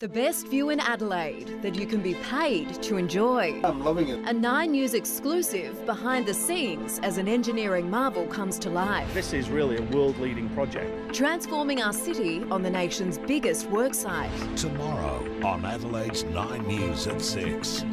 The best view in Adelaide that you can be paid to enjoy. I'm loving it. A Nine News exclusive behind the scenes as an engineering marvel comes to life. This is really a world leading project. Transforming our city on the nation's biggest worksite. Tomorrow on Adelaide's 9 News at 6.